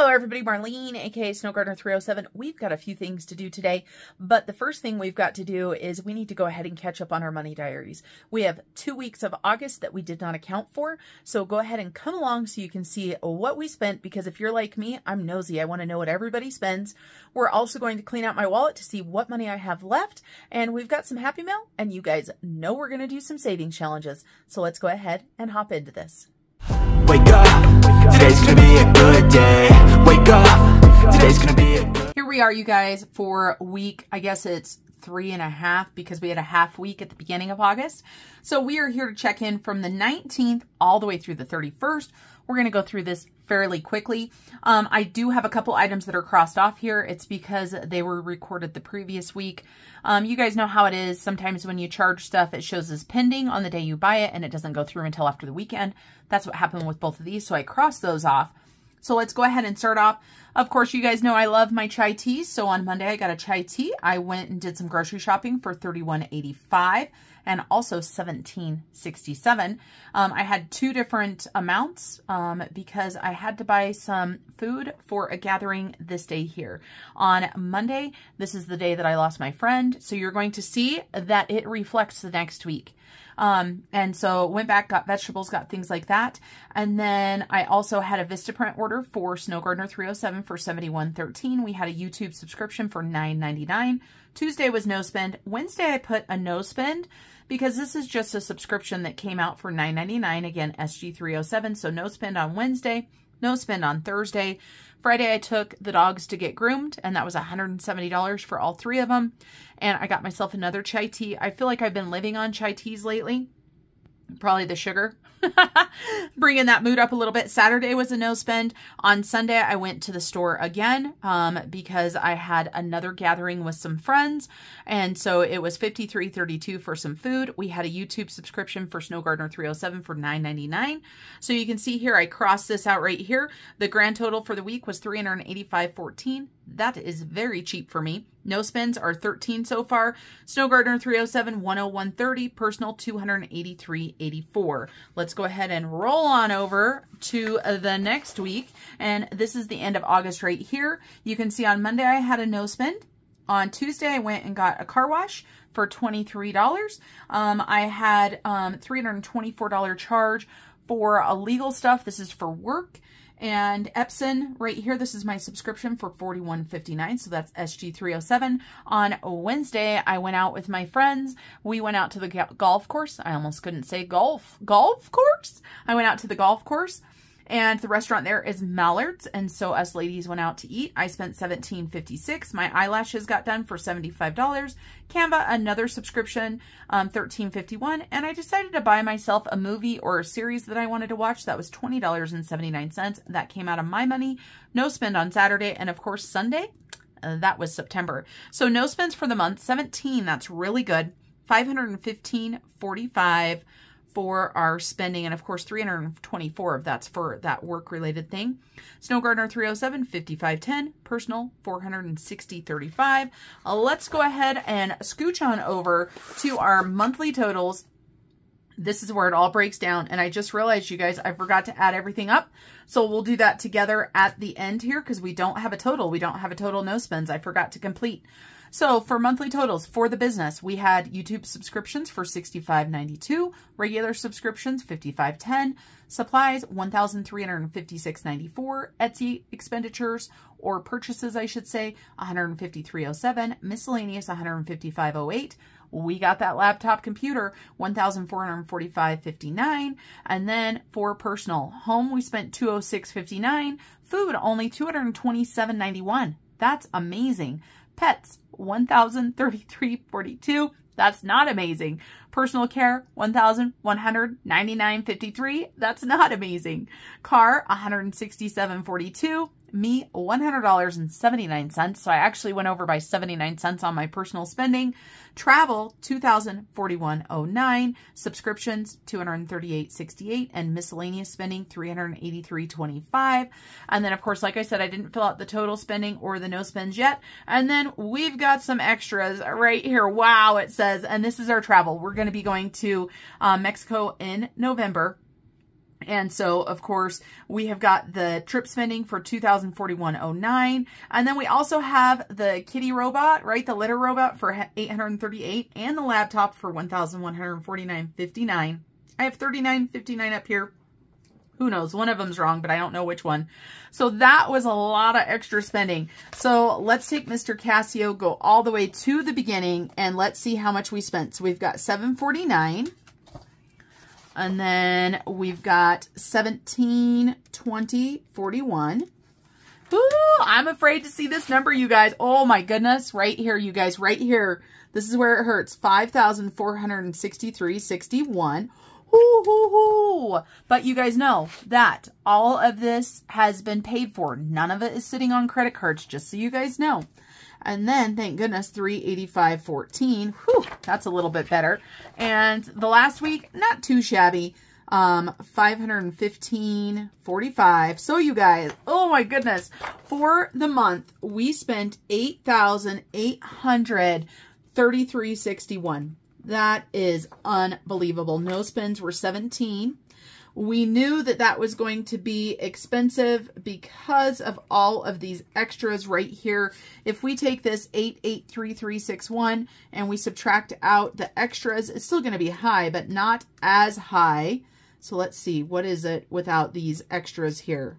Hello everybody, Marlene, aka Snowgardener307. We've got a few things to do today, but the first thing we've got to do is we need to go ahead and catch up on our money diaries. We have two weeks of August that we did not account for, so go ahead and come along so you can see what we spent, because if you're like me, I'm nosy. I want to know what everybody spends. We're also going to clean out my wallet to see what money I have left, and we've got some Happy Mail, and you guys know we're going to do some savings challenges. So let's go ahead and hop into this. Wake up, today's gonna be a good day. Wake up, today's gonna be a Here we are, you guys, for week, I guess it's three and a half because we had a half week at the beginning of August. So we are here to check in from the 19th all the way through the 31st. We're going to go through this fairly quickly. Um, I do have a couple items that are crossed off here. It's because they were recorded the previous week. Um, you guys know how it is. Sometimes when you charge stuff, it shows as pending on the day you buy it and it doesn't go through until after the weekend. That's what happened with both of these. So I crossed those off. So let's go ahead and start off. Of course, you guys know I love my chai tea. So on Monday, I got a chai tea. I went and did some grocery shopping for $31.85 and also $17.67. Um, I had two different amounts um, because I had to buy some food for a gathering this day here. On Monday, this is the day that I lost my friend. So you're going to see that it reflects the next week. Um, and so went back, got vegetables, got things like that. And then I also had a Vistaprint order for Snow Gardener 307 for 71.13. We had a YouTube subscription for 9.99. Tuesday was no spend. Wednesday I put a no spend because this is just a subscription that came out for 9.99. Again, SG307. So no spend on Wednesday, no spend on Thursday. Friday, I took the dogs to get groomed, and that was $170 for all three of them. And I got myself another chai tea. I feel like I've been living on chai teas lately. Probably the sugar. Bringing that mood up a little bit. Saturday was a no spend. On Sunday, I went to the store again um, because I had another gathering with some friends. And so it was $53.32 for some food. We had a YouTube subscription for Snow Gardener 307 for $9.99. So you can see here, I crossed this out right here. The grand total for the week was $385.14. That is very cheap for me. No spends are 13 so far. Snow Gardener 307, 10130, personal 283.84. Let's go ahead and roll on over to the next week. And this is the end of August right here. You can see on Monday I had a no spend. On Tuesday, I went and got a car wash for $23. Um, I had um, $324 charge for a legal stuff. This is for work. And Epson right here, this is my subscription for $41.59. So that's SG307. On Wednesday, I went out with my friends. We went out to the golf course. I almost couldn't say golf. Golf course? I went out to the golf course and the restaurant there is Mallards. And so us ladies went out to eat. I spent $17.56. My eyelashes got done for $75. Canva, another subscription, um, $13.51. And I decided to buy myself a movie or a series that I wanted to watch. That was $20.79. That came out of my money. No spend on Saturday. And of course, Sunday, uh, that was September. So no spends for the month. 17, that's really good. 515.45 for our spending. And of course, 324 of that's for that work related thing. Snow Gardener 307, 5510, personal 460, 35. Uh, let's go ahead and scooch on over to our monthly totals. This is where it all breaks down. And I just realized, you guys, I forgot to add everything up. So we'll do that together at the end here because we don't have a total. We don't have a total no spends. I forgot to complete. So for monthly totals for the business, we had YouTube subscriptions for $65.92, regular subscriptions $55.10, supplies $1,356.94, Etsy expenditures or purchases, I should say, $153.07, miscellaneous $155.08, we got that laptop computer 1445.59 and then for personal home we spent 206.59 food only 227.91 that's amazing. Pets 1033.42. That's not amazing. Personal care, 1199.53. That's not amazing. Car, 167.42 me $100.79. So I actually went over by 79 cents on my personal spending. Travel, 2041.09. Subscriptions, 238.68 and miscellaneous spending, 383.25. And then of course, like I said, I didn't fill out the total spending or the no spends yet. And then we've got some extras right here. Wow, it says, and this is our travel. We're going to be going to uh, Mexico in November And so, of course, we have got the trip spending for 2041.09. And then we also have the kitty robot, right? The litter robot for 838 and the laptop for 1,149.59. I have 39.59 up here. Who knows? One of them's wrong, but I don't know which one. So that was a lot of extra spending. So let's take Mr. Casio, go all the way to the beginning, and let's see how much we spent. So we've got 749 and then we've got 17, 20, 41. Ooh, I'm afraid to see this number, you guys. Oh my goodness. Right here, you guys, right here. This is where it hurts. 5,463.61. Hoo, hoo, hoo. But you guys know that all of this has been paid for. None of it is sitting on credit cards, just so you guys know. And then, thank goodness, 385.14. Whew, that's a little bit better. And the last week, not too shabby. Um, 515.45. So you guys, oh my goodness, for the month, we spent 8,833.61. That is unbelievable. No spins were 17. We knew that that was going to be expensive because of all of these extras right here. If we take this 883361 and we subtract out the extras, it's still going to be high, but not as high. So let's see, what is it without these extras here?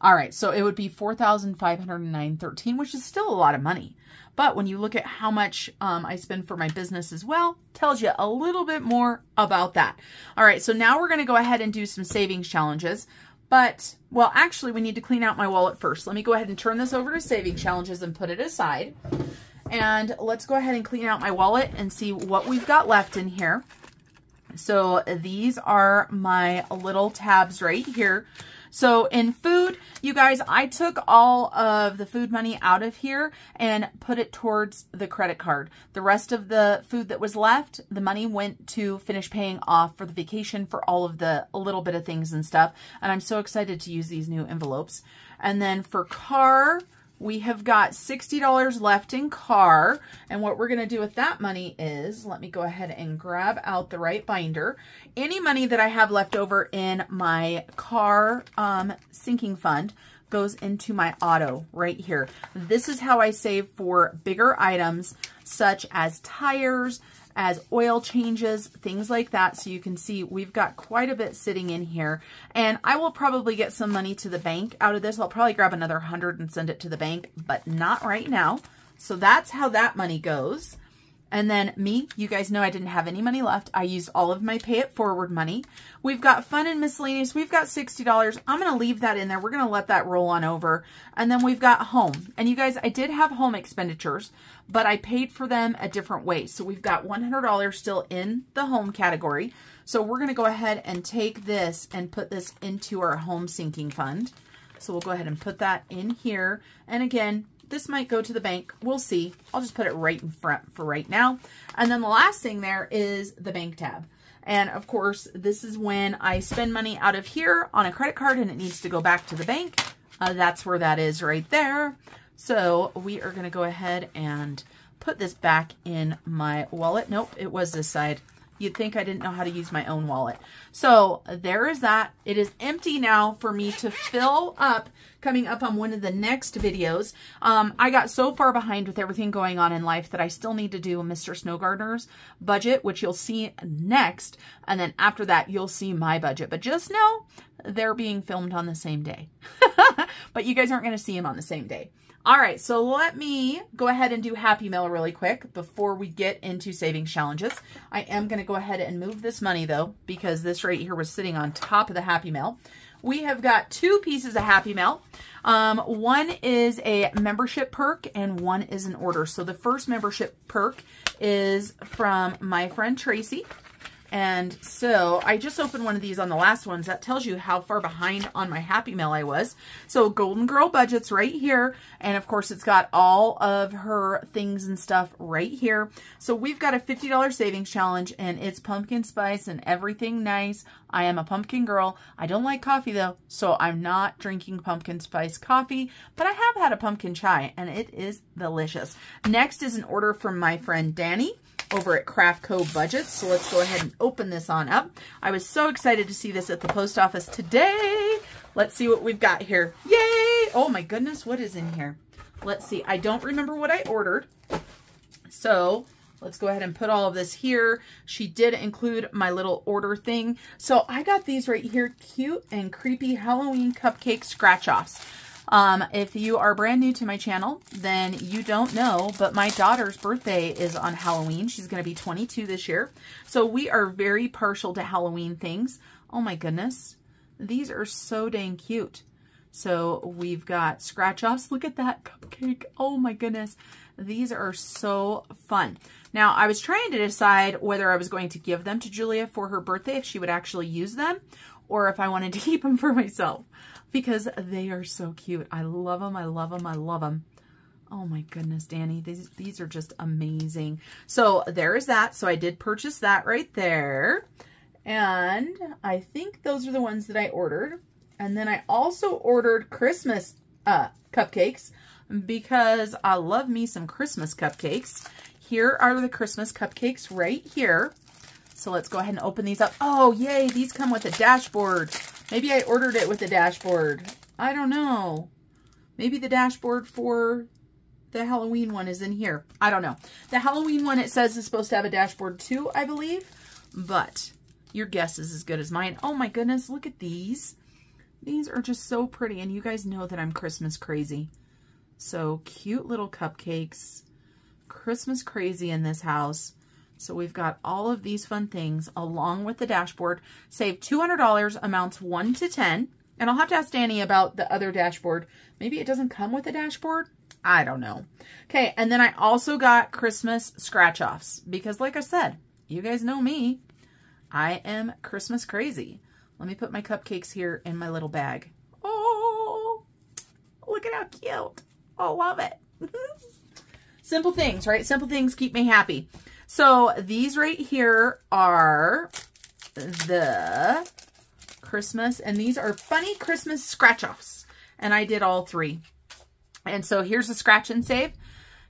All right, so it would be 4,509.13, which is still a lot of money. But when you look at how much um, I spend for my business as well, tells you a little bit more about that. All right, so now we're going to go ahead and do some savings challenges. But, well, actually, we need to clean out my wallet first. Let me go ahead and turn this over to saving challenges and put it aside. And let's go ahead and clean out my wallet and see what we've got left in here. So these are my little tabs right here. So in food, you guys, I took all of the food money out of here and put it towards the credit card. The rest of the food that was left, the money went to finish paying off for the vacation for all of the little bit of things and stuff. And I'm so excited to use these new envelopes. And then for car, we have got $60 left in car. And what we're going to do with that money is, let me go ahead and grab out the right binder. Any money that I have left over in my car um, sinking fund goes into my auto right here. This is how I save for bigger items such as tires, as oil changes, things like that. So you can see we've got quite a bit sitting in here. And I will probably get some money to the bank out of this. I'll probably grab another 100 and send it to the bank, but not right now. So that's how that money goes. And then me, you guys know I didn't have any money left. I used all of my pay it forward money. We've got fun and miscellaneous. We've got $60. I'm going to leave that in there. We're going to let that roll on over. And then we've got home. And you guys, I did have home expenditures, but I paid for them a different way. So we've got $100 still in the home category. So we're going to go ahead and take this and put this into our home sinking fund. So we'll go ahead and put that in here. And again, this might go to the bank. We'll see. I'll just put it right in front for right now. And then the last thing there is the bank tab. And of course, this is when I spend money out of here on a credit card and it needs to go back to the bank. Uh, that's where that is right there. So we are going to go ahead and put this back in my wallet. Nope, it was this side. You'd think I didn't know how to use my own wallet. So there is that. It is empty now for me to fill up coming up on one of the next videos. Um, I got so far behind with everything going on in life that I still need to do Mr. Snowgardener's budget, which you'll see next. And then after that, you'll see my budget. But just know they're being filmed on the same day. but you guys aren't going to see them on the same day. All right, so let me go ahead and do Happy Mail really quick before we get into savings challenges. I am going to go ahead and move this money, though, because this right here was sitting on top of the Happy Mail. We have got two pieces of Happy Mail. Um, one is a membership perk and one is an order. So the first membership perk is from my friend Tracy. And so I just opened one of these on the last ones. That tells you how far behind on my Happy Mail I was. So Golden Girl Budget's right here. And of course, it's got all of her things and stuff right here. So we've got a $50 savings challenge and it's pumpkin spice and everything nice. I am a pumpkin girl. I don't like coffee though, so I'm not drinking pumpkin spice coffee, but I have had a pumpkin chai and it is delicious. Next is an order from my friend Danny over at Craft Co Budgets. So let's go ahead and open this on up. I was so excited to see this at the post office today. Let's see what we've got here. Yay! Oh my goodness, what is in here? Let's see. I don't remember what I ordered. So let's go ahead and put all of this here. She did include my little order thing. So I got these right here, cute and creepy Halloween cupcake scratch-offs. Um, if you are brand new to my channel, then you don't know, but my daughter's birthday is on Halloween. She's going to be 22 this year. So we are very partial to Halloween things. Oh my goodness. These are so dang cute. So we've got scratch offs. Look at that cupcake. Oh my goodness. These are so fun. Now, I was trying to decide whether I was going to give them to Julia for her birthday, if she would actually use them, or if I wanted to keep them for myself, because they are so cute. I love them. I love them. I love them. Oh my goodness, Danny, these, these are just amazing. So there is that. So I did purchase that right there. And I think those are the ones that I ordered. And then I also ordered Christmas uh, cupcakes because I love me some Christmas cupcakes. Here are the Christmas cupcakes right here. So let's go ahead and open these up. Oh, yay, these come with a dashboard. Maybe I ordered it with a dashboard. I don't know. Maybe the dashboard for the Halloween one is in here. I don't know. The Halloween one, it says, is supposed to have a dashboard too, I believe. But your guess is as good as mine. Oh my goodness, look at these. These are just so pretty, and you guys know that I'm Christmas crazy. So cute little cupcakes. Christmas crazy in this house. So we've got all of these fun things along with the dashboard. Save $200, amounts 1 to 10. And I'll have to ask Danny about the other dashboard. Maybe it doesn't come with a dashboard. I don't know. Okay, and then I also got Christmas scratch-offs because like I said, you guys know me. I am Christmas crazy. Let me put my cupcakes here in my little bag. Oh, look at how cute. Oh, love it. Simple things, right? Simple things keep me happy. So these right here are the Christmas, and these are funny Christmas scratch-offs. And I did all three. And so here's a scratch and save.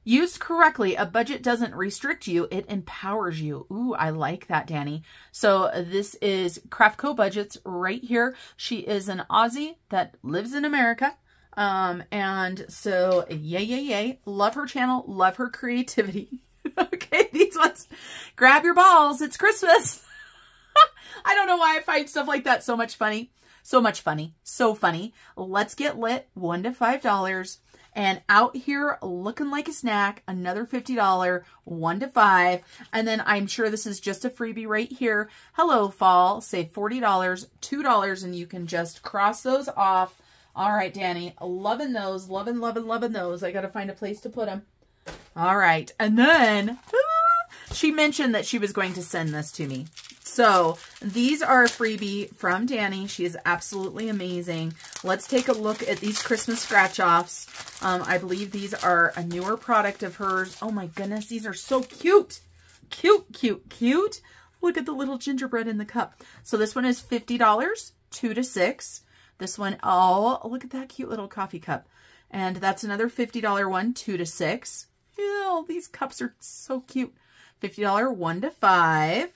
Used correctly, a budget doesn't restrict you, it empowers you. Ooh, I like that, Danny. So this is Craft Co Budgets right here. She is an Aussie that lives in America. Um, and so yay, yay, yay. Love her channel, love her creativity. okay, these ones, grab your balls, it's Christmas. I don't know why I find stuff like that so much funny. So much funny. So funny. Let's get lit. One to five dollars. And out here looking like a snack, another $50, one to five. And then I'm sure this is just a freebie right here. Hello, fall, save $40, $2, and you can just cross those off. All right, Danny, loving those, loving, loving, loving those. I got to find a place to put them. All right. And then she mentioned that she was going to send this to me. So these are a freebie from Danny. She is absolutely amazing. Let's take a look at these Christmas scratch-offs. Um, I believe these are a newer product of hers. Oh my goodness, these are so cute. Cute, cute, cute. Look at the little gingerbread in the cup. So this one is $50, two to six. This one, oh, look at that cute little coffee cup. And that's another $50 one, two to six. Ew, these cups are so cute. $50, one to five.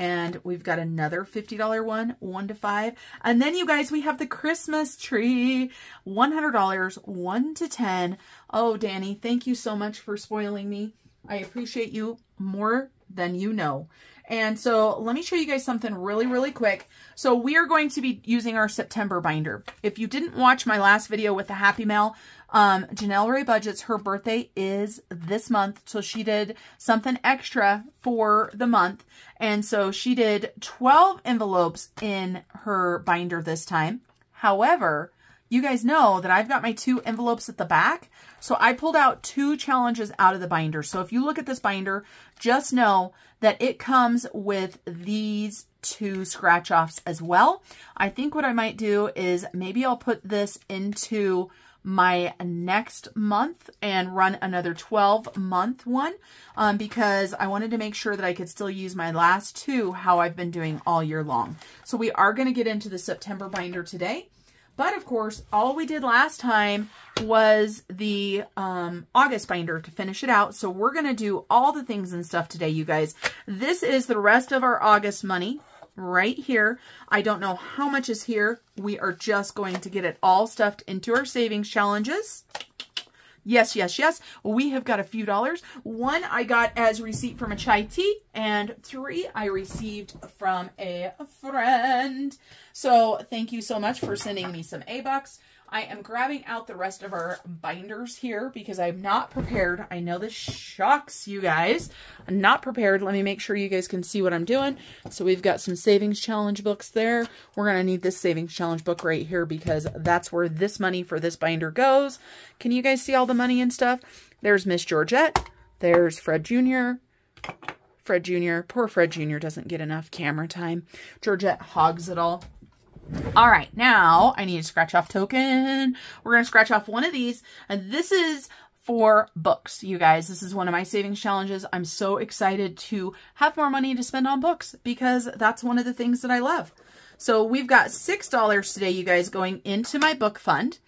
And we've got another $50 one, one to five. And then you guys, we have the Christmas tree, $100, one to 10. Oh, Danny, thank you so much for spoiling me. I appreciate you more than you know. And so let me show you guys something really, really quick. So we are going to be using our September binder. If you didn't watch my last video with the Happy Mail, um, Janell Rae Budgets, her birthday is this month. So she did something extra for the month. And so she did 12 envelopes in her binder this time. However, you guys know that I've got my two envelopes at the back. So I pulled out two challenges out of the binder. So if you look at this binder, just know that it comes with these two scratch offs as well. I think what I might do is maybe I'll put this into my next month and run another 12 month one um, because I wanted to make sure that I could still use my last two how I've been doing all year long. So we are going to get into the September binder today. But of course, all we did last time was the um, August binder to finish it out. So we're going to do all the things and stuff today, you guys. This is the rest of our August money right here. I don't know how much is here. We are just going to get it all stuffed into our savings challenges. Yes, yes, yes. We have got a few dollars. One I got as receipt from a chai tea, and three I received from a friend. So thank you so much for sending me some A-Bucks. I am grabbing out the rest of our binders here because I'm not prepared. I know this shocks you guys. I'm not prepared. Let me make sure you guys can see what I'm doing. So we've got some savings challenge books there. We're going to need this savings challenge book right here because that's where this money for this binder goes. Can you guys see all the money and stuff? There's Miss Georgette. There's Fred Jr. Fred Jr. Poor Fred Jr. doesn't get enough camera time. Georgette hogs it all. All right, now I need a scratch off token. We're going to scratch off one of these. And this is for books, you guys. This is one of my savings challenges. I'm so excited to have more money to spend on books because that's one of the things that I love. So we've got $6 today, you guys, going into my book fund.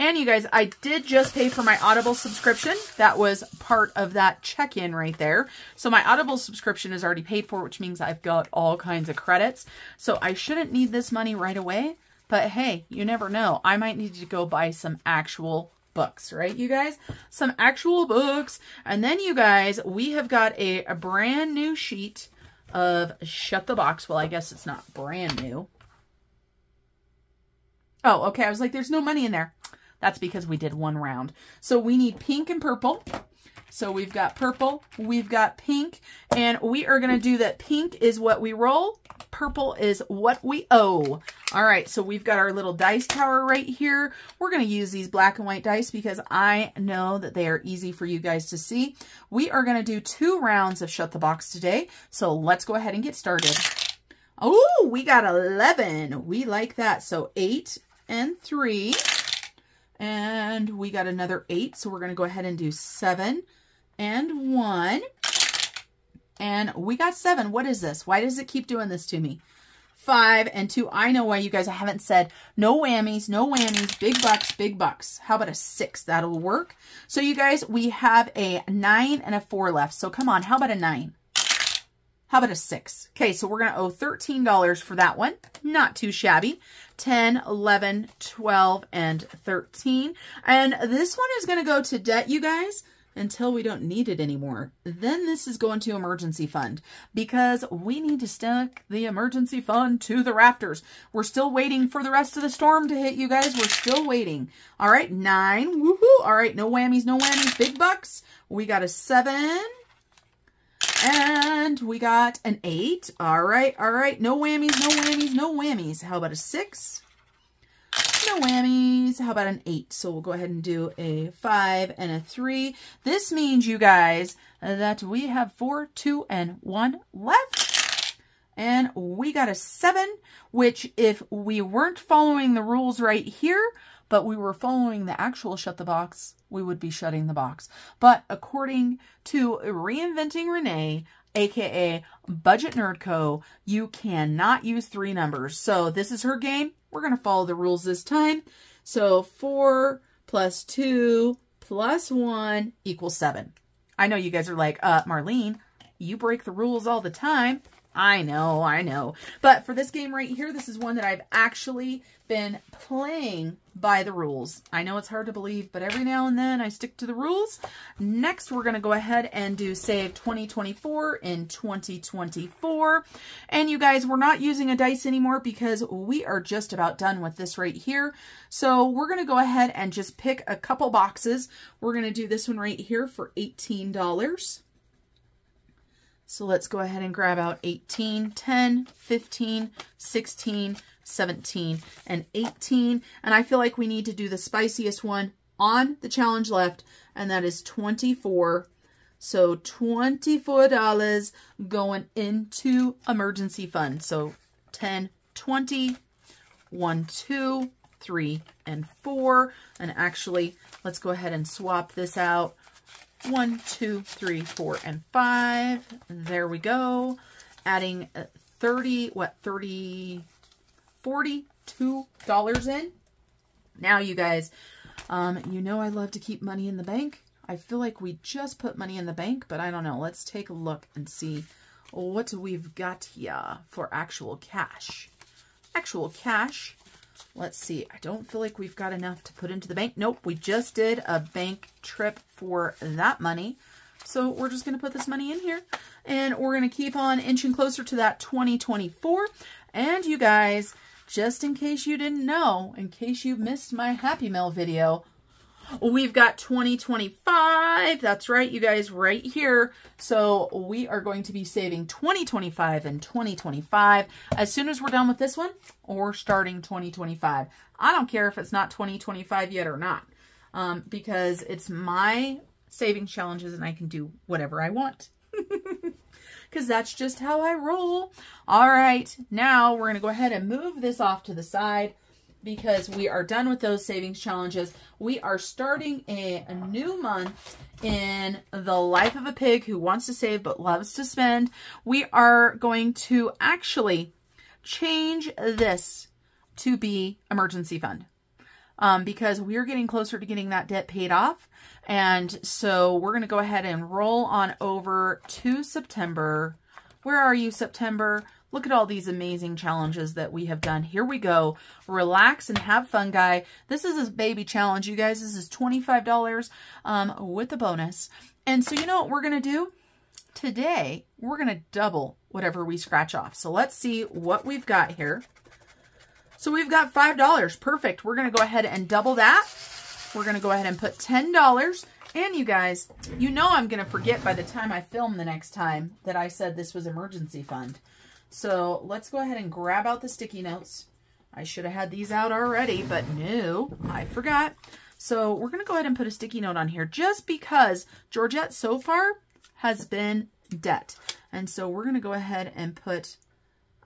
And you guys, I did just pay for my Audible subscription. That was part of that check-in right there. So my Audible subscription is already paid for, which means I've got all kinds of credits. So I shouldn't need this money right away. But hey, you never know. I might need to go buy some actual books, right, you guys? Some actual books. And then, you guys, we have got a, a brand new sheet of Shut the Box. Well, I guess it's not brand new. Oh, okay. I was like, there's no money in there. That's because we did one round. So we need pink and purple. So we've got purple, we've got pink, and we are going to do that pink is what we roll, purple is what we owe. All right, so we've got our little dice tower right here. We're going to use these black and white dice because I know that they are easy for you guys to see. We are going to do two rounds of Shut the Box today, so let's go ahead and get started. Oh, we got 11. We like that. So 8 and 3 and we got another eight. So we're going to go ahead and do seven and one. And we got seven. What is this? Why does it keep doing this to me? Five and two. I know why you guys I haven't said no whammies, no whammies, big bucks, big bucks. How about a six? That'll work. So you guys, we have a nine and a four left. So come on, how about a nine? How about a six? Okay, so we're going to owe $13 for that one. Not too shabby. 10, 11, 12, and 13. And this one is going to go to debt, you guys, until we don't need it anymore. Then this is going to emergency fund because we need to stick the emergency fund to the rafters. We're still waiting for the rest of the storm to hit, you guys. We're still waiting. All right, nine. Woohoo. All right, no whammies, no whammies, big bucks. We got a seven. And we got an eight. All right, all right. No whammies, no whammies, no whammies. How about a six? No whammies. How about an eight? So we'll go ahead and do a five and a three. This means, you guys, that we have four, two, and one left. And we got a seven, which if we weren't following the rules right here, but we were following the actual shut the box, we would be shutting the box. But according to Reinventing Renee, aka Budget Nerd Co., you cannot use three numbers. So this is her game. We're going to follow the rules this time. So 4 plus 2 plus 1 equals 7. I know you guys are like, uh, Marlene, you break the rules all the time. I know, I know. But for this game right here, this is one that I've actually been playing by the rules. I know it's hard to believe, but every now and then I stick to the rules. Next, we're going to go ahead and do Save 2024 in 2024. And you guys, we're not using a dice anymore because we are just about done with this right here. So we're going to go ahead and just pick a couple boxes. We're going to do this one right here for $18. So let's go ahead and grab out 18, 10, 15, 16, 17, and 18. And I feel like we need to do the spiciest one on the challenge left, and that is 24. So $24 going into emergency fund. So 10, 20, 1, 2, 3, and 4. And actually, let's go ahead and swap this out one, two, three, four, and five. There we go. Adding uh, 30, what, 30, $42 in. Now, you guys, um, you know I love to keep money in the bank. I feel like we just put money in the bank, but I don't know. Let's take a look and see what we've got here for actual cash. Actual cash. Let's see. I don't feel like we've got enough to put into the bank. Nope, we just did a bank trip for that money. So we're just going to put this money in here and we're going to keep on inching closer to that 2024. And you guys, just in case you didn't know, in case you missed my Happy Mail video, we've got 2025. That's right, you guys, right here. So we are going to be saving 2025 and 2025 as soon as we're done with this one or starting 2025. I don't care if it's not 2025 yet or not um, because it's my saving challenges and I can do whatever I want. Because that's just how I roll. All right, now we're going to go ahead and move this off to the side because we are done with those savings challenges. We are starting a, a, new month in the life of a pig who wants to save but loves to spend. We are going to actually change this to be emergency fund um, because we're getting closer to getting that debt paid off. And so we're going to go ahead and roll on over to September. Where are you, September? Look at all these amazing challenges that we have done. Here we go. Relax and have fun, guy. This is a baby challenge, you guys. This is $25 um, with a bonus. And so you know what we're going to do? Today, we're going to double whatever we scratch off. So let's see what we've got here. So we've got $5. Perfect. We're going to go ahead and double that. We're going to go ahead and put $10. And you guys, you know I'm going to forget by the time I film the next time that I said this was emergency fund. So let's go ahead and grab out the sticky notes. I should have had these out already, but no, I forgot. So we're going to go ahead and put a sticky note on here just because Georgette so far has been debt. And so we're going to go ahead and put,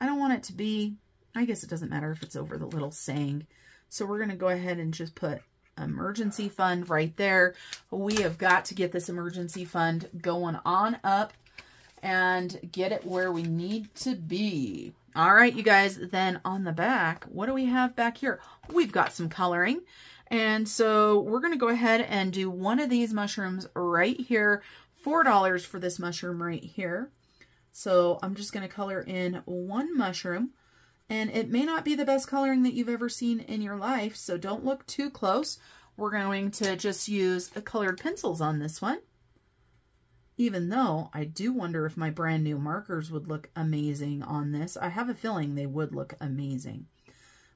I don't want it to be I guess it doesn't matter if it's over the little saying. So we're going to go ahead and just put emergency fund right there. We have got to get this emergency fund going on up and get it where we need to be. All right, you guys, then on the back, what do we have back here? We've got some coloring. And so we're going to go ahead and do one of these mushrooms right here. $4 for this mushroom right here. So I'm just going to color in one mushroom. And it may not be the best coloring that you've ever seen in your life, so don't look too close. We're going to just use colored pencils on this one. Even though I do wonder if my brand new markers would look amazing on this. I have a feeling they would look amazing.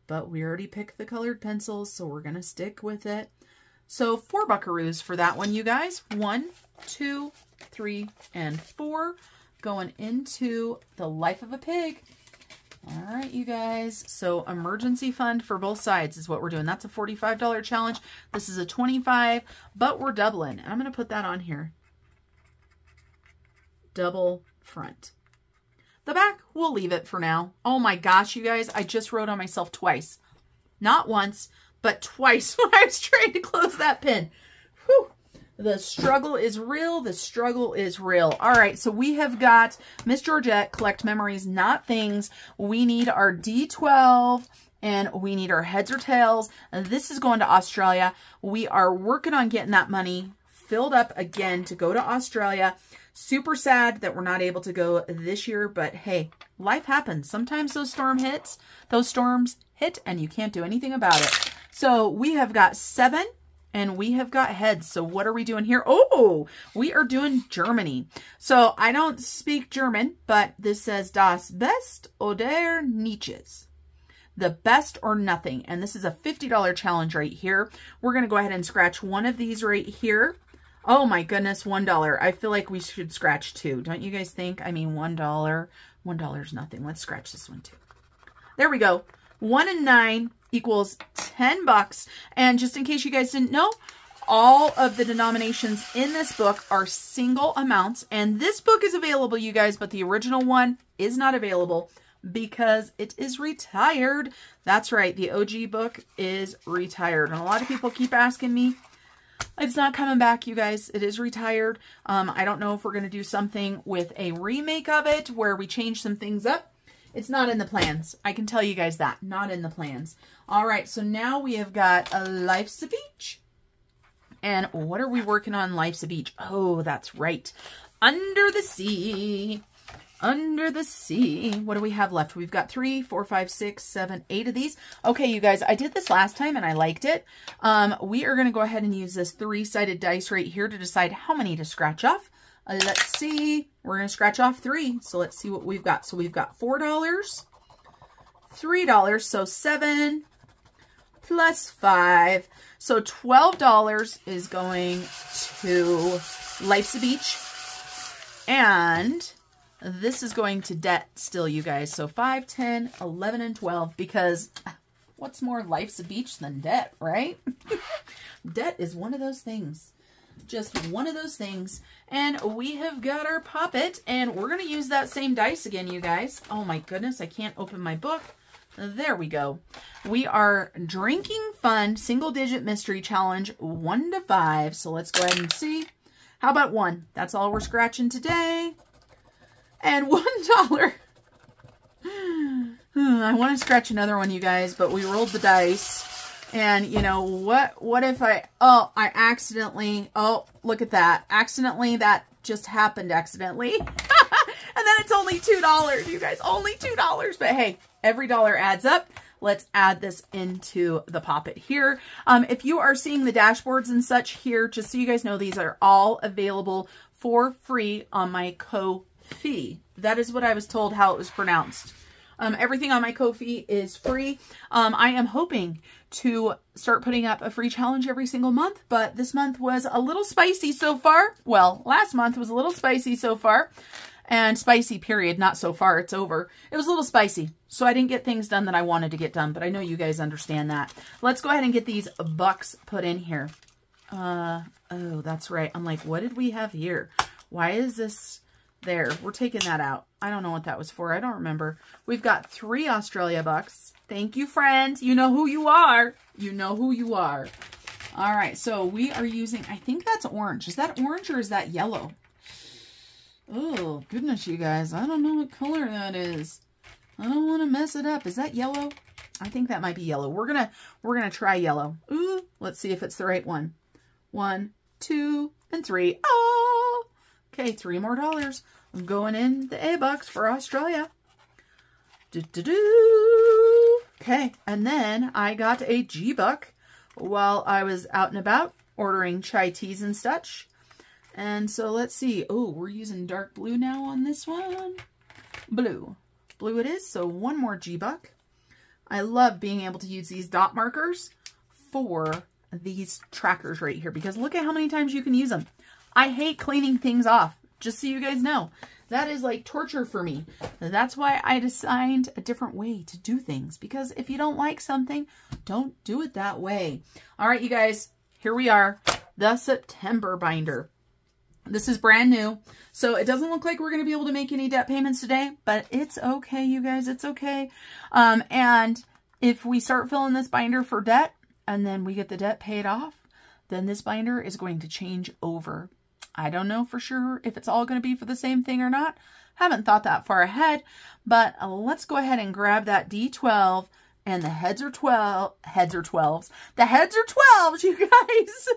But we already picked the colored pencils, so we're going to stick with it. So four buckaroos for that one, you guys. One, two, three, and four. Going into the life of a pig. All right, you guys. So emergency fund for both sides is what we're doing. That's a $45 challenge. This is a 25, but we're doubling. And I'm going to put that on here. Double front. The back, we'll leave it for now. Oh my gosh, you guys, I just wrote on myself twice. Not once, but twice when I was trying to close that pin. Whew. The struggle is real. The struggle is real. All right, so we have got Miss Georgette, collect memories, not things. We need our D12 and we need our heads or tails. This is going to Australia. We are working on getting that money filled up again to go to Australia. Super sad that we're not able to go this year, but hey, life happens. Sometimes those storm hits, those storms hit and you can't do anything about it. So we have got seven and we have got heads. So what are we doing here? Oh, we are doing Germany. So I don't speak German, but this says Das Best oder Nichts. The best or nothing. And this is a $50 challenge right here. We're going to go ahead and scratch one of these right here. Oh my goodness, $1. I feel like we should scratch two. Don't you guys think? I mean, $1. $1 is nothing. Let's scratch this one too. There we go. One and nine equals 10 bucks. And just in case you guys didn't know, all of the denominations in this book are single amounts. And this book is available, you guys, but the original one is not available because it is retired. That's right, the OG book is retired. And a lot of people keep asking me, it's not coming back, you guys. It is retired. Um, I don't know if we're going to do something with a remake of it where we change some things up. It's not in the plans. I can tell you guys that. Not in the plans. All right, so now we have got a Life's a Beach. And what are we working on Life's a Beach? Oh, that's right. Under the Sea. Under the Sea. What do we have left? We've got three, four, five, six, seven, eight of these. Okay, you guys, I did this last time and I liked it. Um, we are going to go ahead and use this three-sided dice right here to decide how many to scratch off. Uh, let's see. We're going to scratch off three. So let's see what we've got. So we've got $4, $3, so 7 plus 5. So $12 is going to Life's a Beach. And this is going to debt still, you guys. So 5, 10, 11, and 12 because what's more Life's a Beach than debt, right? debt is one of those things. Just one of those things. And we have got our Pop It and we're going to use that same dice again, you guys. Oh my goodness, I can't open my book. There we go. We are Drinking Fun Single Digit Mystery Challenge 1 to 5. So let's go ahead and see. How about 1? That's all we're scratching today. And $1. I want to scratch another one, you guys, but we rolled the dice. And, you know, what what if I, oh, I accidentally, oh, look at that. Accidentally, that just happened accidentally. and then it's only $2, you guys. Only $2. But hey, every dollar adds up. Let's add this into the Pop It here. Um, if you are seeing the dashboards and such here, just so you guys know, these are all available for free on my Ko-fi. That is what I was told how it was pronounced. Um, everything on my Ko-fi is free. Um, I am hoping to start putting up a free challenge every single month, but this month was a little spicy so far. Well, last month was a little spicy so far. And spicy, period. Not so far. It's over. It was a little spicy. So I didn't get things done that I wanted to get done. But I know you guys understand that. Let's go ahead and get these bucks put in here. Uh, oh, that's right. I'm like, what did we have here? Why is this there? We're taking that out. I don't know what that was for. I don't remember. We've got three Australia bucks. Thank you, friend. You know who you are. You know who you are. All right, so we are using, I think that's orange. Is that orange or is that yellow? Oh, goodness, you guys. I don't know what color that is. I don't want to mess it up. Is that yellow? I think that might be yellow. We're going to we're gonna try yellow. Ooh, let's see if it's the right one. One, two, and three. Oh, okay, three more dollars. I'm going in the A-Bucks for Australia. Do, do, do. Okay, and then I got a G-Buck while I was out and about ordering chai teas and such. And so let's see. Oh, we're using dark blue now on this one. Blue. Blue it is. So one more G-Buck. I love being able to use these dot markers for these trackers right here because look at how many times you can use them. I hate cleaning things off, just so you guys know. That is like torture for me. That's why I designed a different way to do things because if you don't like something, don't do it that way. All right, you guys, here we are, the September binder. This is brand new, so it doesn't look like we're going to be able to make any debt payments today, but it's okay, you guys. It's okay. Um, and if we start filling this binder for debt and then we get the debt paid off, then this binder is going to change over. I don't know for sure if it's all going to be for the same thing or not. Haven't thought that far ahead, but uh, let's go ahead and grab that D12 and the heads are 12, heads are 12s. The heads are 12s, you guys.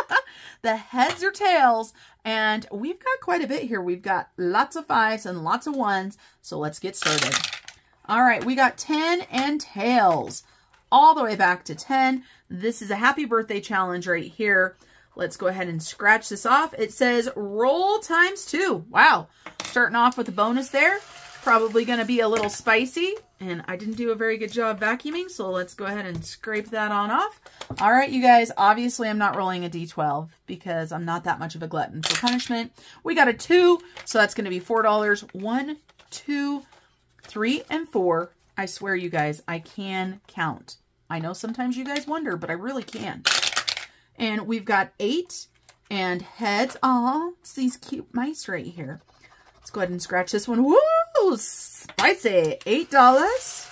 the heads are tails, and we've got quite a bit here. We've got lots of fives and lots of ones, so let's get started. All right, we got 10 and tails all the way back to 10. This is a happy birthday challenge right here. Let's go ahead and scratch this off. It says roll times two. Wow. Starting off with a bonus there. Probably going to be a little spicy. And I didn't do a very good job vacuuming, so let's go ahead and scrape that on off. All right, you guys, obviously I'm not rolling a D12 because I'm not that much of a glutton for punishment. We got a 2, so that's going to be $4. One, two, three, and 4. I swear, you guys, I can count. I know sometimes you guys wonder, but I really can. And we've got 8 and heads. Aw, it's these cute mice right here. Let's go ahead and scratch this one. Woo! Spicy. Eight dollars.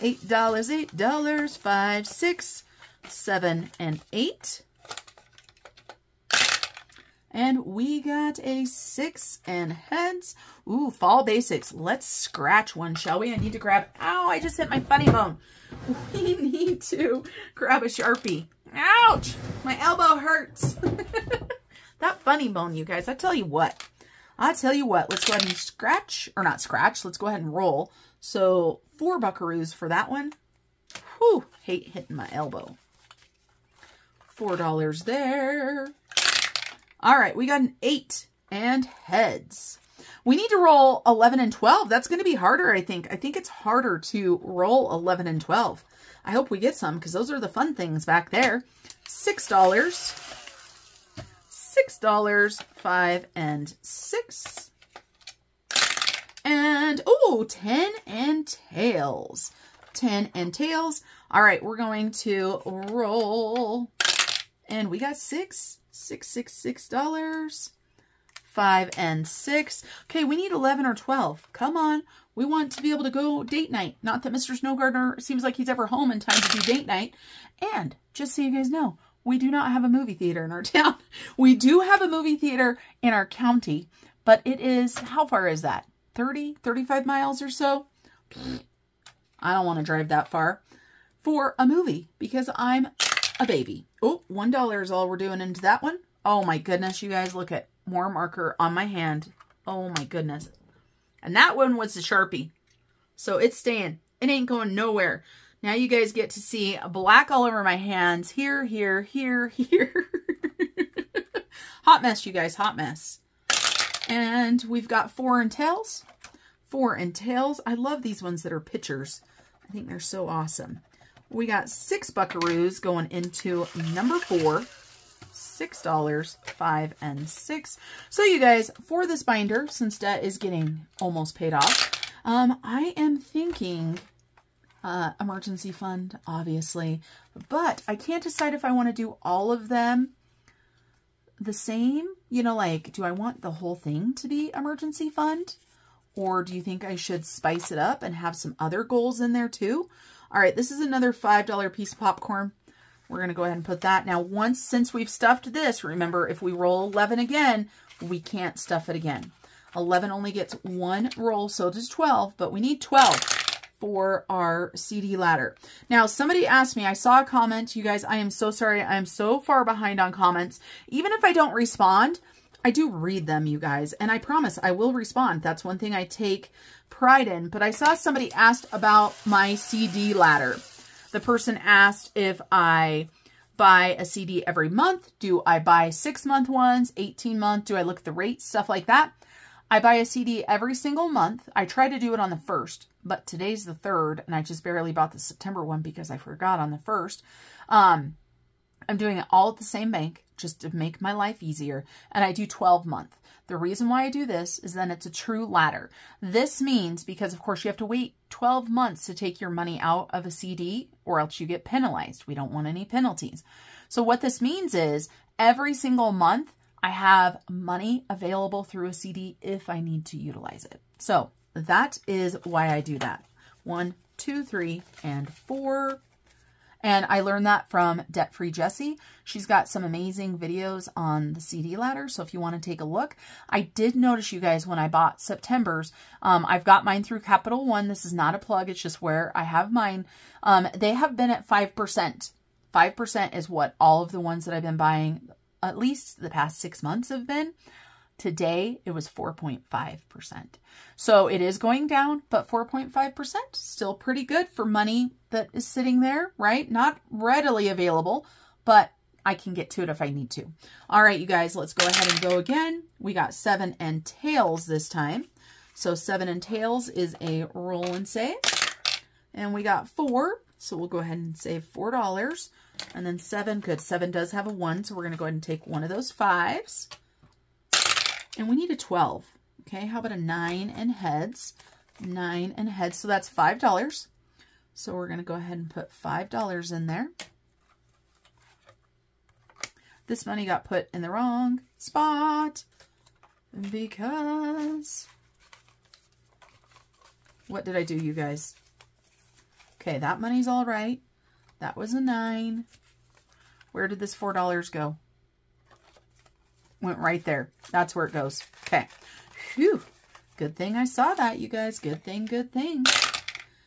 Eight dollars, eight dollars, five, six, seven, and eight. And we got a six and heads. Ooh, fall basics. Let's scratch one, shall we? I need to grab, ow, I just hit my funny bone. We need to grab a Sharpie. Ouch, my elbow hurts. that funny bone, you guys, I tell you what. I tell you what, let's go ahead and scratch, or not scratch, let's go ahead and roll. So four buckaroos for that one. Whew, hate hitting my elbow. $4 there. All right, we got an 8 and heads. We need to roll 11 and 12. That's going to be harder, I think. I think it's harder to roll 11 and 12. I hope we get some because those are the fun things back there. $6. $6, 5 and 6. And, oh, 10 and tails. 10 and tails. All right, we're going to roll. And we got six, six, six, six dollars. Five and six. Okay, we need 11 or 12. Come on. We want to be able to go date night. Not that Mr. Snowgardener seems like he's ever home in time to do date night. And just so you guys know, we do not have a movie theater in our town. We do have a movie theater in our county, but it is, how far is that? 30, 35 miles or so? I don't want to drive that far for a movie because I'm a baby. Oh, $1 is all we're doing into that one. Oh my goodness, you guys, look at more marker on my hand. Oh my goodness. And that one was the Sharpie. So it's staying. It ain't going nowhere. Now you guys get to see black all over my hands. Here, here, here, here. hot mess, you guys. Hot mess. And we've got four and tails. Four and tails. I love these ones that are pictures. I think they're so awesome. We got six buckaroos going into number four. Six dollars, five and six. So you guys, for this binder, since debt is getting almost paid off, um, I am thinking uh, emergency fund, obviously, but I can't decide if I want to do all of them the same. You know, like, do I want the whole thing to be emergency fund? Or do you think I should spice it up and have some other goals in there too? All right, this is another $5 piece of popcorn. We're going to go ahead and put that. Now, once, since we've stuffed this, remember, if we roll 11 again, we can't stuff it again. 11 only gets one roll, so does 12, but we need 12 for our CD ladder. Now, somebody asked me, I saw a comment, you guys, I am so sorry. I am so far behind on comments. Even if I don't respond, I do read them, you guys, and I promise I will respond. That's one thing I take pride in. But I saw somebody asked about my CD ladder. The person asked if I buy a CD every month. Do I buy six month ones, 18 month? Do I look at the rates, stuff like that? I buy a CD every single month. I try to do it on the first, but today's the third, and I just barely bought the September one because I forgot on the first. Um, I'm doing it all at the same bank just to make my life easier. And I do 12 month. The reason why I do this is then it's a true ladder. This means, because of course you have to wait 12 months to take your money out of a CD or else you get penalized. We don't want any penalties. So what this means is every single month I have money available through a CD if I need to utilize it. So that is why I do that. One, two, three, and four, and I learned that from Debt Free Jessie. She's got some amazing videos on the CD ladder. So if you want to take a look, I did notice you guys when I bought September's, um, I've got mine through Capital One. This is not a plug. It's just where I have mine. Um, they have been at 5%. 5% is what all of the ones that I've been buying, at least the past six months have been. Today, it was 4.5%. So it is going down, but 4.5% still pretty good for money that is sitting there, right? Not readily available, but I can get to it if I need to. All right, you guys, let's go ahead and go again. We got seven and tails this time. So seven and tails is a roll and save. And we got four, so we'll go ahead and save $4. And then seven, good. Seven does have a one, so we're going to go ahead and take one of those fives. And we need a 12. Okay, how about a 9 and heads? 9 and heads, so that's $5. So we're going to go ahead and put $5 in there. This money got put in the wrong spot because... What did I do, you guys? Okay, that money's all right. That was a 9. Where did this $4 go? Went right there. That's where it goes. Okay. Phew. Good thing I saw that, you guys. Good thing, good thing.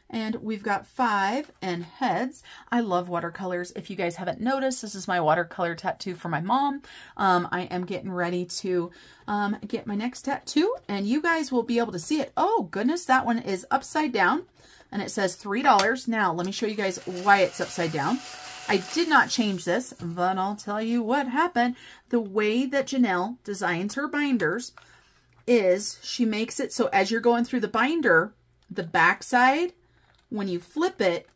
And we've got five and heads. I love watercolors. If you guys haven't noticed, this is my watercolor tattoo for my mom. Um, I am getting ready to um, get my next tattoo and you guys will be able to see it. Oh goodness, that one is upside down and it says $3. Now, let me show you guys why it's upside down. I did not change this, but I'll tell you what happened. The way that Janell designs her binders is she makes it so as you're going through the binder, the back side when you flip it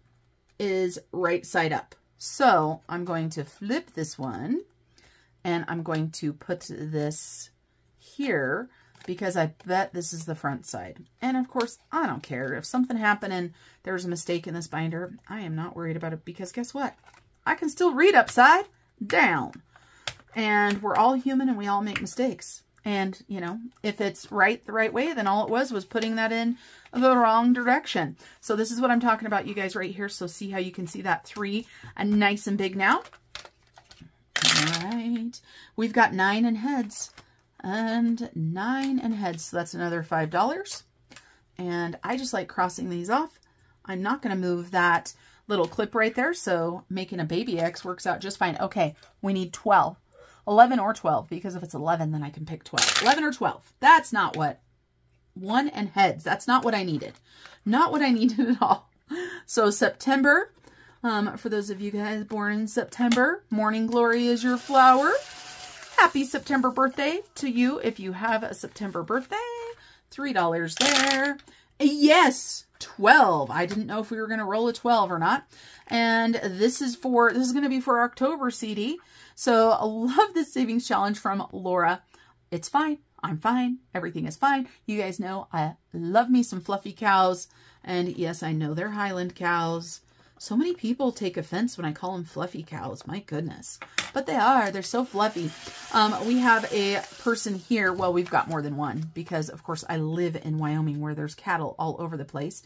is right side up. So I'm going to flip this one and I'm going to put this here because I bet this is the front side. And of course, I don't care. If something happened and there's a mistake in this binder, I am not worried about it because guess what? I can still read upside down. And we're all human and we all make mistakes. And, you know, if it's right the right way, then all it was was putting that in the wrong direction. So this is what I'm talking about, you guys, right here. So see how you can see that three and nice and big now? All right. We've got nine in heads and nine and heads. So that's another $5. And I just like crossing these off. I'm not going to move that little clip right there. So making a baby X works out just fine. Okay, we need 12. 11 or 12, because if it's 11, then I can pick 12. 11 or 12. That's not what. One and heads. That's not what I needed. Not what I needed at all. So September, um, for those of you guys born in September, Morning Glory is your flower. Happy September birthday to you if you have a September birthday. $3 there. Yes, 12. I didn't know if we were going to roll a 12 or not. And this is for, this is going to be for October CD. So I love this savings challenge from Laura. It's fine. I'm fine. Everything is fine. You guys know I love me some fluffy cows. And yes, I know they're Highland cows. So many people take offense when I call them fluffy cows. My goodness. But they are. They're so fluffy. Um, we have a person here. Well, we've got more than one because, of course, I live in Wyoming where there's cattle all over the place.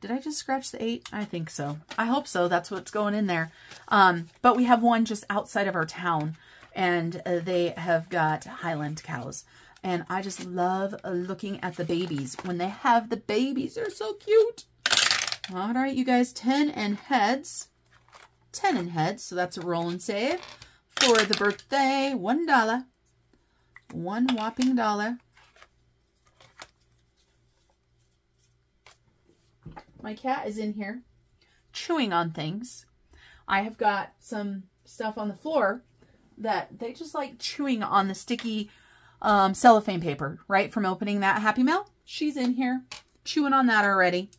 Did I just scratch the eight? I think so. I hope so. That's what's going in there. Um, but we have one just outside of our town, and uh, they have got Highland cows. And I just love uh, looking at the babies. When they have the babies, they're so cute. All right, you guys, 10 and heads. 10 and heads, so that's a roll and save. For the birthday, $1. One whopping dollar. My cat is in here chewing on things. I have got some stuff on the floor that they just like chewing on the sticky um, cellophane paper, right, from opening that Happy Mail. She's in here chewing on that already.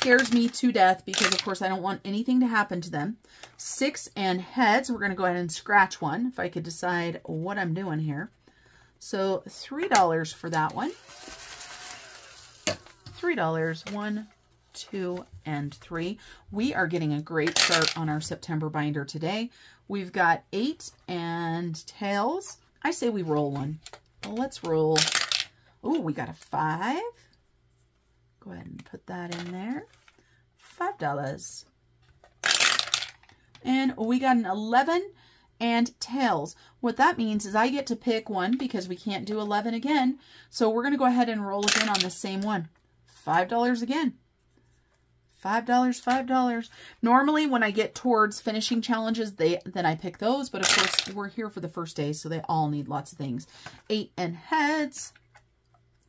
Scares me to death because, of course, I don't want anything to happen to them. Six and heads. We're going to go ahead and scratch one if I could decide what I'm doing here. So $3 for that one. $3. One, two, and three. We are getting a great start on our September binder today. We've got eight and tails. I say we roll one. Let's roll. Oh, we got a five. Go ahead and put that in there. Five dollars. And we got an 11 and tails. What that means is I get to pick one because we can't do 11 again. So we're going to go ahead and roll again on the same one. $5 again. $5, $5. Normally, when I get towards finishing challenges, they then I pick those. But, of course, we're here for the first day, so they all need lots of things. Eight and heads.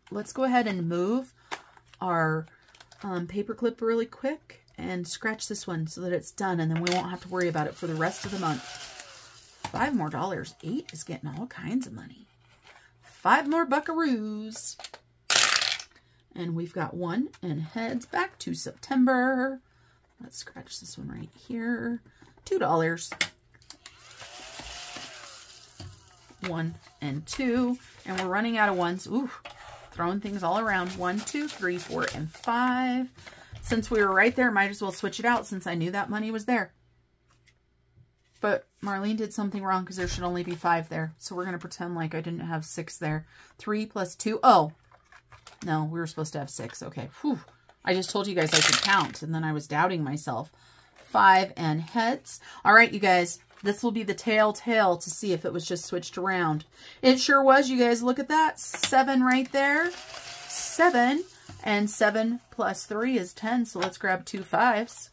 Let's go ahead and move our um, paper clip really quick and scratch this one so that it's done, and then we won't have to worry about it for the rest of the month. Five more dollars. Eight is getting all kinds of money. Five more buckaroos. And we've got one and heads back to September. Let's scratch this one right here. $2. One and two. And we're running out of ones. Ooh, throwing things all around. One, two, three, four, and five. Since we were right there, might as well switch it out since I knew that money was there. But Marlene did something wrong because there should only be five there. So we're going to pretend like I didn't have six there. Three plus two. Oh, no, we were supposed to have six. Okay. Whew. I just told you guys I could count, and then I was doubting myself. Five and heads. All right, you guys. This will be the tail tail to see if it was just switched around. It sure was. You guys look at that. Seven right there. Seven. And seven plus three is 10. So let's grab two fives.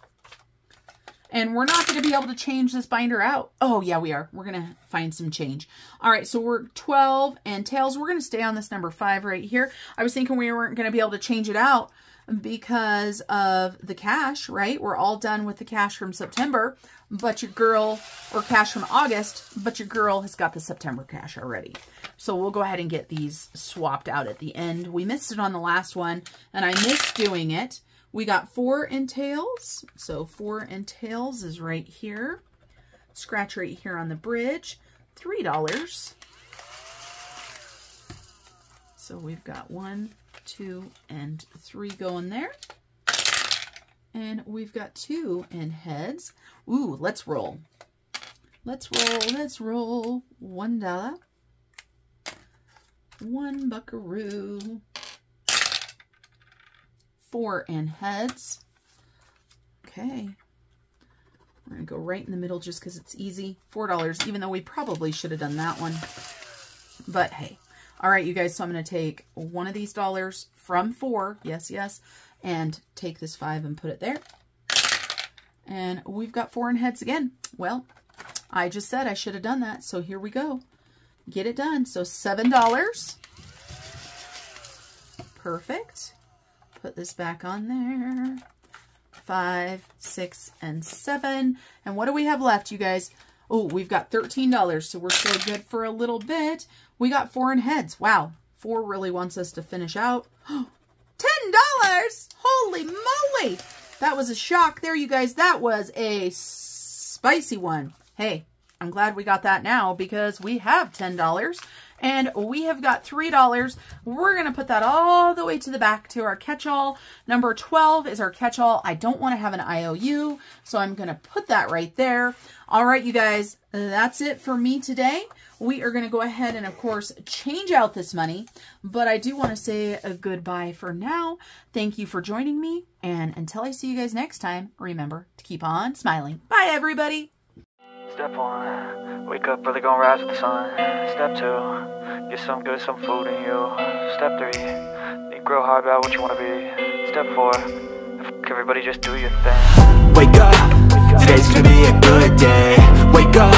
And we're not going to be able to change this binder out. Oh, yeah, we are. We're going to find some change. All right, so we're 12 and tails. We're going to stay on this number 5 right here. I was thinking we weren't going to be able to change it out because of the cash, right? We're all done with the cash from September, but your girl, or cash from August, but your girl has got the September cash already. So we'll go ahead and get these swapped out at the end. We missed it on the last one, and I missed doing it. We got four entails. So four entails is right here. Scratch right here on the bridge. $3. So we've got one, two, and three going there. And we've got two in heads. Ooh, let's roll. Let's roll, let's roll. One dollar. One buckaroo four in heads. Okay. We're going to go right in the middle just because it's easy. $4, even though we probably should have done that one. But hey. All right, you guys, so I'm going to take one of these dollars from four, yes, yes, and take this five and put it there. And we've got four in heads again. Well, I just said I should have done that, so here we go. Get it done. So $7. Perfect. Put this back on there. Five, six, and seven. And what do we have left, you guys? Oh, we've got $13, so we're still good for a little bit. We got four in heads. Wow. Four really wants us to finish out. $10! Holy moly! That was a shock there, you guys. That was a spicy one. Hey, I'm glad we got that now because we have $10 and we have got $3. We're going to put that all the way to the back to our catch-all. Number 12 is our catch-all. I don't want to have an IOU, so I'm going to put that right there. All right, you guys, that's it for me today. We are going to go ahead and, of course, change out this money, but I do want to say a goodbye for now. Thank you for joining me, and until I see you guys next time, remember to keep on smiling. Bye, everybody. Step one, wake up early, gonna rise with the sun. Step two, get some good, some food in you. Step three, think real hard about what you wanna be. Step four, everybody just do your thing. Wake up, today's gonna be a good day Wake up,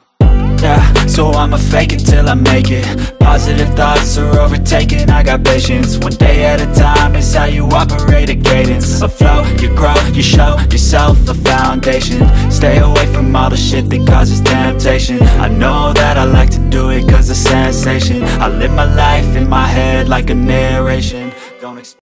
So I'ma fake it till I make it. Positive thoughts are overtaken, I got patience One day at a time is how you operate a cadence. A flow, you grow, you show yourself a foundation. Stay away from all the shit that causes temptation. I know that I like to do it cause it's sensation. I live my life in my head like a narration. Don't expect